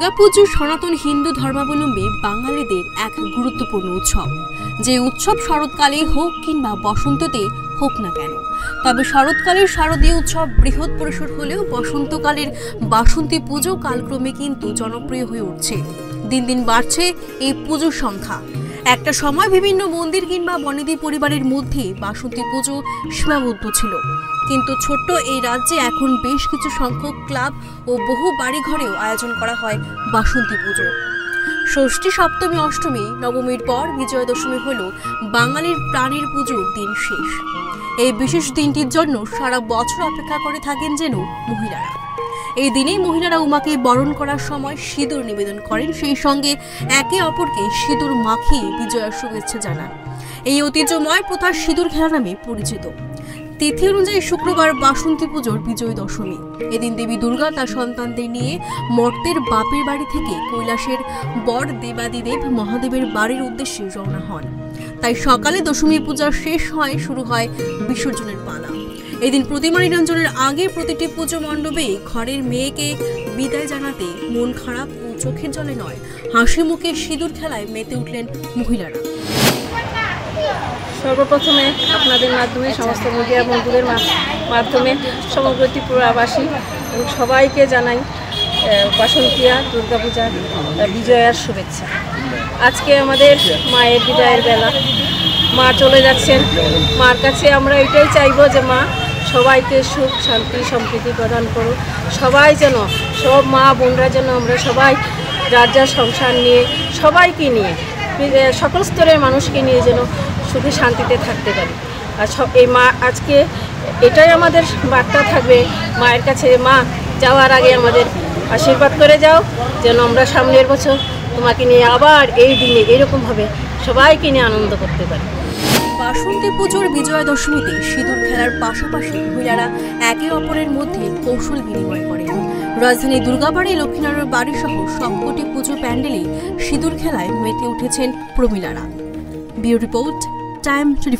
দুর্গাপুজো সনাতন হিন্দু ধর্মাবলম্বী বাঙালিদের এক গুরুত্বপূর্ণ উৎসব। যে উৎসব শরৎকালে হোক কিংবা বসন্ততে হোক না কেন, তবে শরৎকালের শারদীয় উৎসব বৃহৎ পরিসর হলেও বসন্তকালের বাসন্তী পুজো কালক্রমে কিন্তু জনপ্রিয় হয়ে উঠছে। দিন দিন বাড়ছে এই পুজোর সংখ্যা। একটা সময় বিভিন্ন মন্দির কিংবা বনেদি পরিবারের মধ্যে বাসন্তী পুজো সীমাবদ্ধ ছিল। কিন্তু ছোট্ট এই রাজ্যে এখন বেশ কিছু সংখ্যক ক্লাব ও বহু বাড়িঘরেও আয়োজন করা হয় বাসন্তী পুজো। ষষ্ঠী, সপ্তমী, অষ্টমী, নবমীর পর বিজয়া দশমী হল বাঙালির প্রাণের পুজোর দিন শেষ। এই বিশেষ দিনটির জন্য সারা বছর অপেক্ষা করে থাকেন যেন মহিলারা। এই দিনেই মহিলারা উমাকে বরণ করার সময় সিঁদুর নিবেদন করেন। সেই সঙ্গে একে অপরকে সিঁদুর মাখিয়ে বিজয়ার শুভেচ্ছা জানান। এই ঐতিহ্যময় প্রথা সিঁদুর খেলা নামে পরিচিত। তিথি অনুযায়ী শুক্রবার বাসন্তী পুজোর বিজয় দশমী। এদিন দেবী দুর্গা তার সন্তানদের নিয়ে মর্তের বাপের বাড়ি থেকে কৈলাসের বর দেবাদিদেব মহাদেবের বাড়ির উদ্দেশ্যে রওনা হন। তাই সকালে দশমী পূজা শেষ হয়, শুরু হয় বিসর্জনের পালা। এদিন প্রতিমা নিরঞ্জনের আগে প্রতিটি পুজো মণ্ডপে ঘরের মেয়েকে বিদায় জানাতে মন খারাপ ও চোখের জলে নয়, হাসি মুখে সিঁদুর খেলায় মেতে উঠলেন মহিলারা। সর্বপ্রথমে আপনাদের মাধ্যমে, সমস্ত মিডিয়া বন্ধুদের মাধ্যমে সমগ্র ত্রিপুরাবাসী এবং সবাইকে জানাই বাসন্তিয়া দুর্গাপূজার বিজয়ার শুভেচ্ছা। আজকে আমাদের মায়ের বিদায়ের বেলা। মা চলে যাচ্ছেন। মার কাছে আমরা এটাই চাইব যে মা সবাইকে সুখ, শান্তি, সম্প্রীতি প্রদান করুক। সবাই যেন, সব মা বোনরা যেন আমরা সবাই যার যার সংসার নিয়ে, সবাইকে নিয়ে সকল স্তরের মানুষকে নিয়ে যেন সুখে শান্তিতে থাকতে পারি। আর এই মা, আজকে এটাই আমাদের বার্তা থাকবে, মায়ের কাছে, মা, যাওয়ার আগে আমাদের আশীর্বাদ করে যাও, যেন আমরা সামনের বছর তোমাকে নিয়ে আবার এই দিনে এরকমভাবে সবাইকে নিয়ে আনন্দ করতে পারি। বাসন্তী পুজোর বিজয়া দশমীতে সিঁদুর খেলার পাশাপাশি মহিলারা একে অপরের মধ্যে কৌশল বিনিময় করেন। রাজধানী দুর্গাবাড়ি লক্ষ্মীনারায়ণ বাড়ি সহ সবকটি পুজো প্যান্ডেলে সিঁদুর খেলায় মেতে উঠেছেন প্রমীলারা। Bureau report, time twenty